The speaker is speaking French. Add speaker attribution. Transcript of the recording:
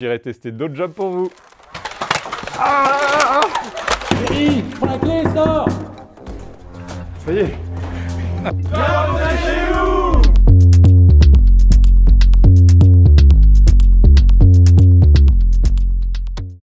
Speaker 1: J'irai tester d'autres jobs pour vous.
Speaker 2: Thierry, prends la clé, sors
Speaker 1: Ça y est.